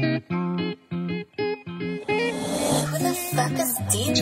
Who the fuck is DJ?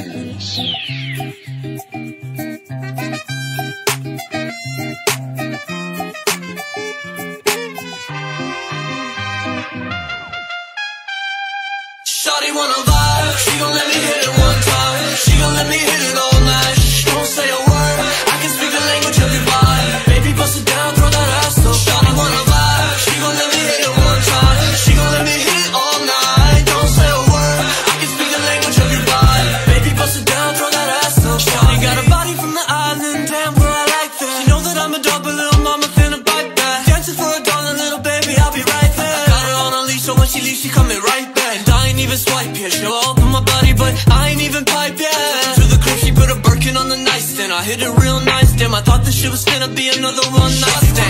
So when she leaves, she coming right back. And I ain't even swipe yet. She all on my body, but I ain't even pipe yet. To the crib, she put a Birkin on the nightstand I hit it real nice, damn I thought this shit was gonna be another one night stand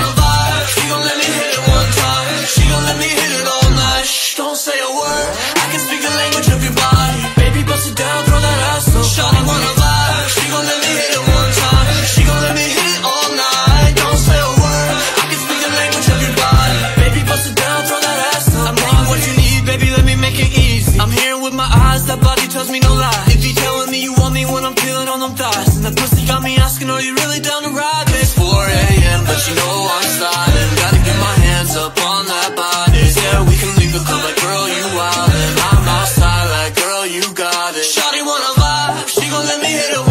with my eyes, that body tells me no lie If you telling me you want me when I'm feeling on them thighs And that pussy got me asking, are you really down to ride? It's 4 a.m., but you know I'm sliding Gotta get my hands up on that body Yeah, we can leave the club like, girl, you wildin'. I'm outside like, girl, you got it Shawty wanna vibe? she gon' let me hit it